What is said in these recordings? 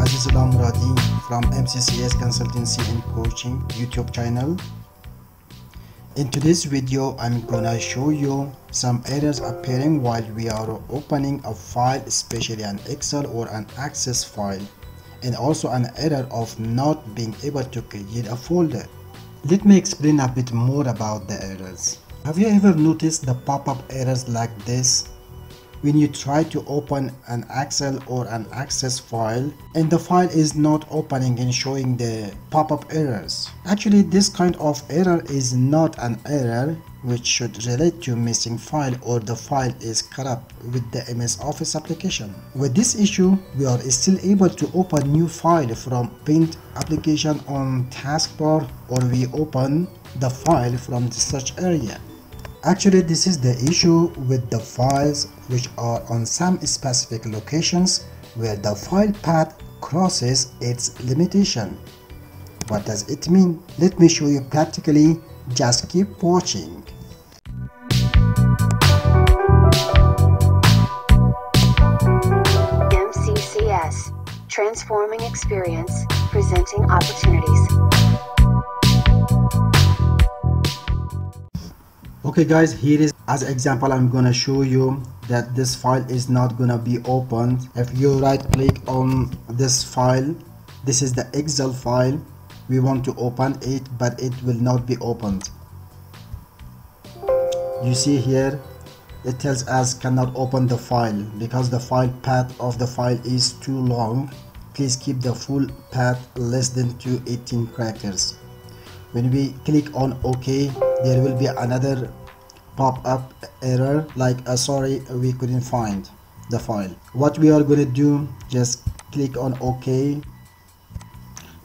Azizullah Muradi from MCCS Consultancy and Coaching YouTube channel. In today's video, I'm gonna show you some errors appearing while we are opening a file, especially an Excel or an Access file, and also an error of not being able to create a folder. Let me explain a bit more about the errors. Have you ever noticed the pop-up errors like this? When you try to open an Excel or an Access file and the file is not opening and showing the pop-up errors. Actually this kind of error is not an error which should relate to missing file or the file is corrupt with the MS Office application. With this issue, we are still able to open new file from Paint application on taskbar or we open the file from the search area. Actually, this is the issue with the files which are on some specific locations where the file path crosses its limitation. What does it mean? Let me show you practically, just keep watching. MCCS Transforming Experience, Presenting Opportunities. Okay guys here is as example i'm gonna show you that this file is not gonna be opened. If you right click on this file this is the excel file. We want to open it but it will not be opened. You see here it tells us cannot open the file because the file path of the file is too long. Please keep the full path less than 218 characters when we click on ok there will be another pop-up error like uh, sorry we couldn't find the file. What we are going to do just click on ok.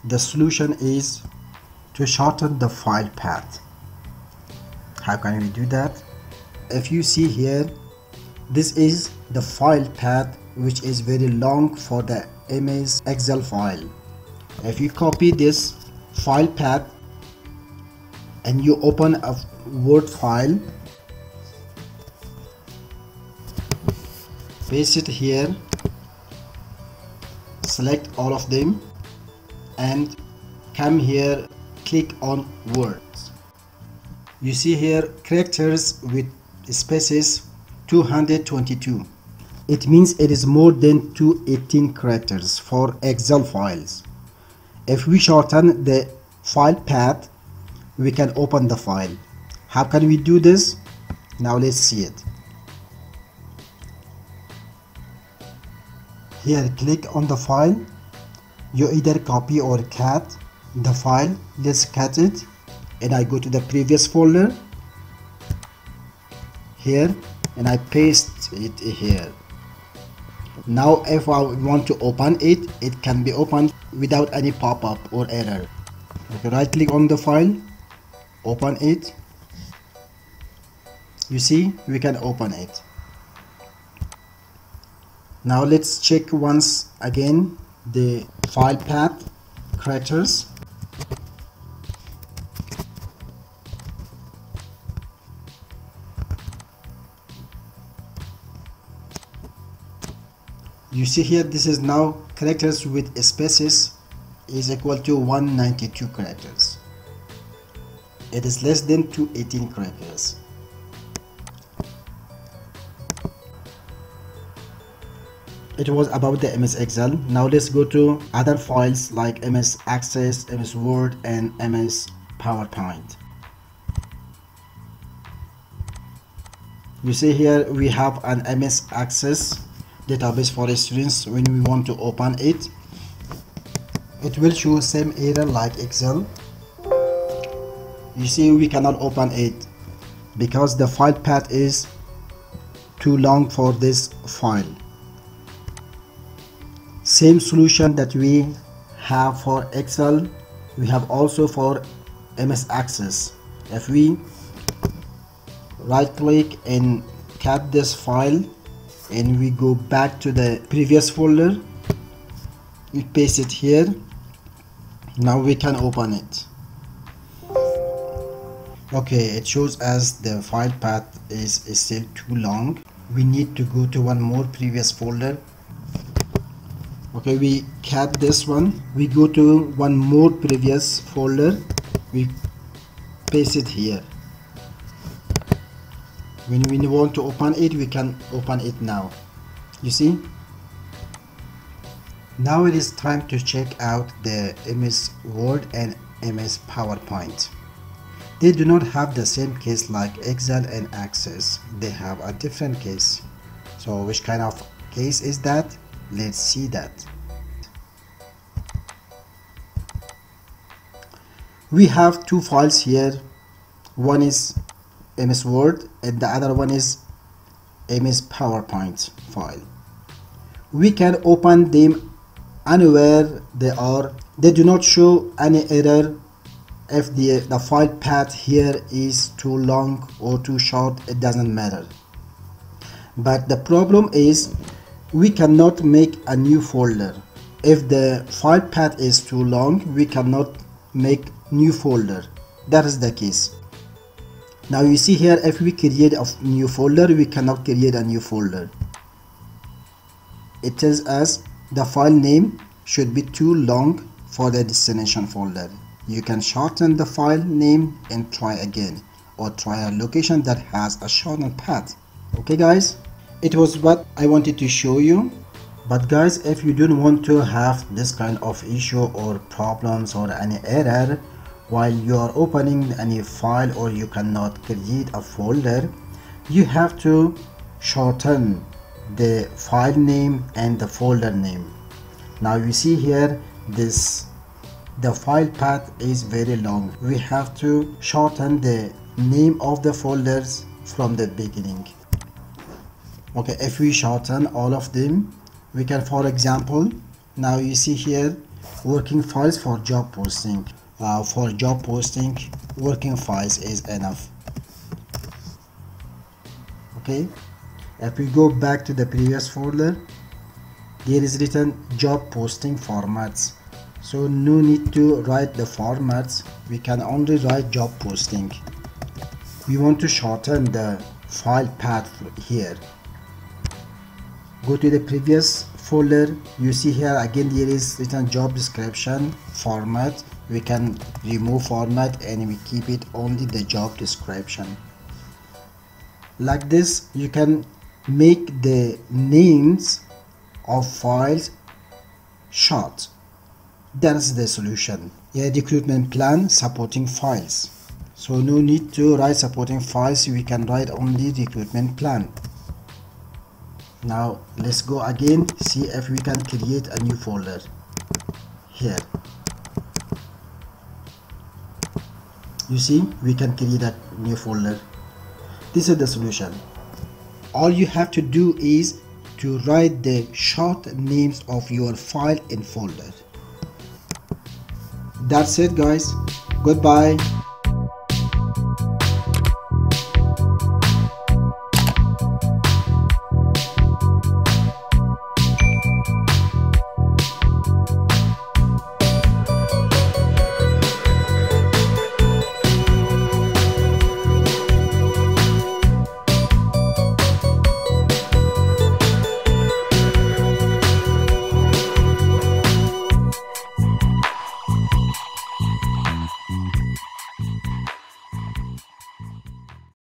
The solution is to shorten the file path. How can we do that? If you see here this is the file path which is very long for the MS Excel file. If you copy this file path and you open a word file. Paste it here. Select all of them and come here click on words. You see here characters with spaces 222 it means it is more than 218 characters for excel files. If we shorten the file path we can open the file. How can we do this? Now let's see it. Here click on the file. You either copy or cut the file. Let's cut it. And I go to the previous folder. Here and I paste it here. Now if I want to open it it can be opened without any pop-up or error. Okay, right click on the file open it. You see we can open it. Now let's check once again the file path characters you see here this is now characters with spaces is equal to 192 characters it is less than 218 characters it was about the ms excel. Now let's go to other files like ms access ms word and ms powerpoint. You see here we have an ms access database for students when we want to open it. It will show same error like excel you see we cannot open it because the file path is too long for this file. Same solution that we have for excel we have also for ms access. If we right click and cut this file and we go back to the previous folder we paste it here. Now we can open it okay it shows as the file path is, is still too long. We need to go to one more previous folder. Okay we cut this one. We go to one more previous folder. We paste it here. When we want to open it we can open it now. You see? Now it is time to check out the MS Word and MS PowerPoint they do not have the same case like Excel and Access. They have a different case. So which kind of case is that? Let's see that. We have two files here. One is MS Word and the other one is MS PowerPoint file. We can open them anywhere they are. They do not show any error if the the file path here is too long or too short it doesn't matter. But the problem is we cannot make a new folder. If the file path is too long we cannot make new folder. That is the case. Now you see here if we create a new folder we cannot create a new folder. It tells us the file name should be too long for the destination folder you can shorten the file name and try again or try a location that has a shortened path. Okay guys? It was what I wanted to show you. But guys if you don't want to have this kind of issue or problems or any error while you are opening any file or you cannot create a folder you have to shorten the file name and the folder name. Now you see here this the file path is very long. We have to shorten the name of the folders from the beginning. Okay if we shorten all of them we can for example now you see here working files for job posting. Uh, for job posting working files is enough. Okay if we go back to the previous folder there is written job posting formats so no need to write the formats. We can only write job posting. We want to shorten the file path here. Go to the previous folder. You see here again there is written job description format. We can remove format and we keep it only the job description. Like this you can make the names of files short that's the solution. A recruitment plan supporting files. So no need to write supporting files. We can write only recruitment plan. Now let's go again see if we can create a new folder. Here. You see we can create a new folder. This is the solution. All you have to do is to write the short names of your file and folder that's it guys. Goodbye